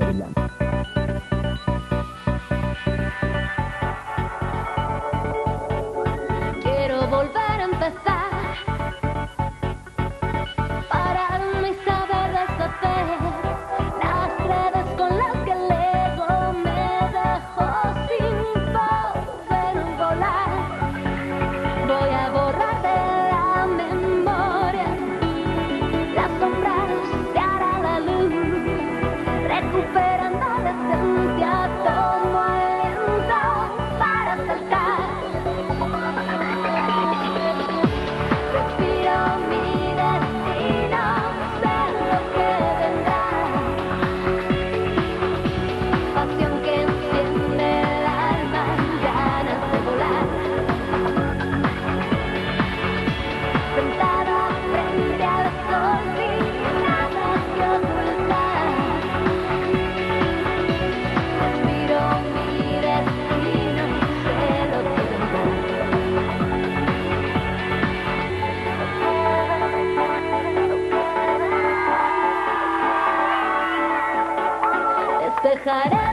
adelante. Everybody. Despejaré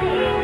see.